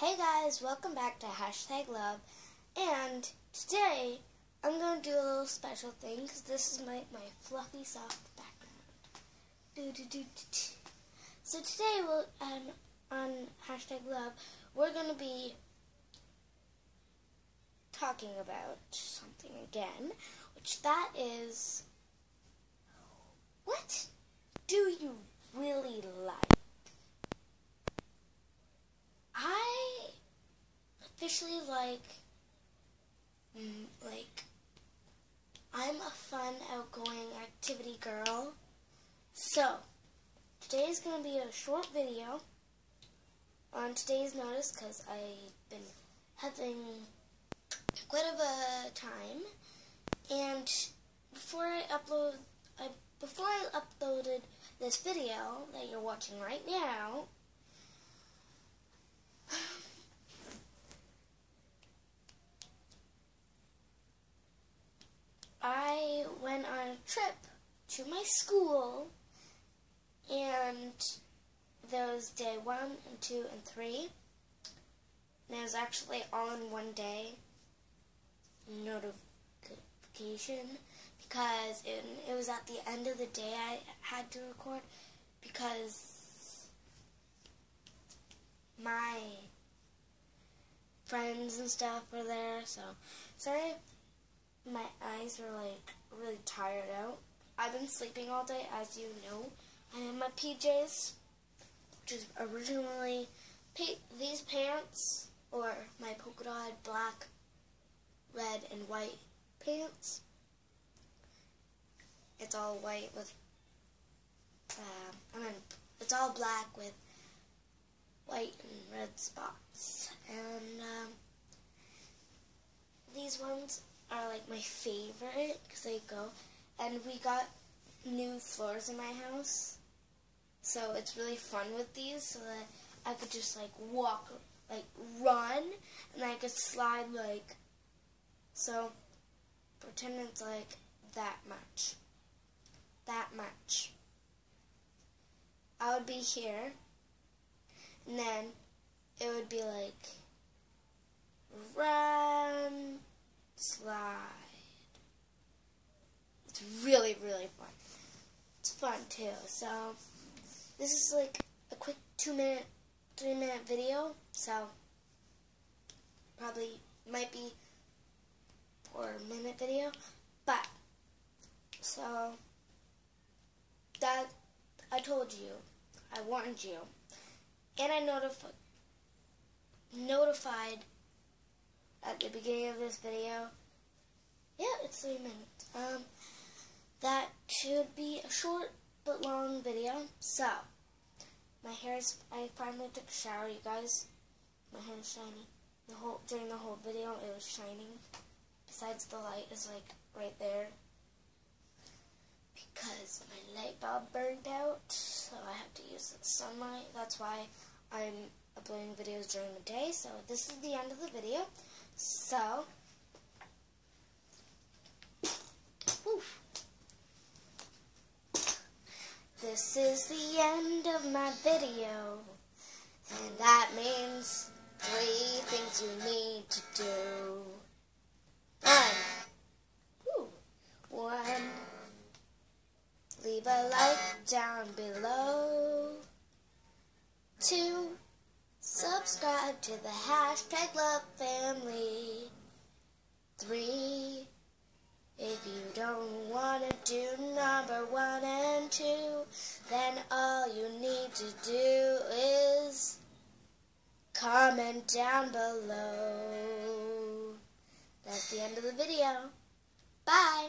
Hey guys, welcome back to Hashtag Love. And today I'm going to do a little special thing because this is my, my fluffy soft background. So today we'll, um, on Hashtag Love, we're going to be talking about something again, which that is, what do you really like? Officially like, mm, like, I'm a fun, outgoing activity girl. So, today is going to be a short video on today's notice because I've been having quite of a time. And before I upload, I, before I uploaded this video that you're watching right now, to my school, and there was day one and two and three. And it was actually all in one day notification because it, it was at the end of the day I had to record because my friends and stuff were there. So sorry my eyes were like really tired out. I've been sleeping all day, as you know. I'm in my PJs, which is originally these pants, or my polka dot black, red, and white pants. It's all white with, uh, I mean, it's all black with white and red spots. And um, these ones are like my favorite because they go. And we got new floors in my house, so it's really fun with these. So that I could just like walk, like run, and I could slide like. So pretend it's like that much. That much. I would be here, and then it would be like run slide. It's really, really fun. It's fun too. So, this is like a quick two minute, three minute video. So, probably might be four minute video. But, so, that, I told you, I warned you, and I notified, notified at the beginning of this video. Yeah, it's three minutes. Um, that should be a short but long video. So, my hair is, I finally took a shower, you guys. My hair is shiny. The whole, during the whole video, it was shining. Besides, the light is like right there. Because my light bulb burned out, so I have to use the sunlight. That's why I'm uploading videos during the day. So, this is the end of the video. So, this is the end of my video, and that means three things you need to do. One, one, leave a like down below. Two, Subscribe to the hashtag love family. Three. If you don't want to do number one and two, then all you need to do is comment down below. That's the end of the video. Bye.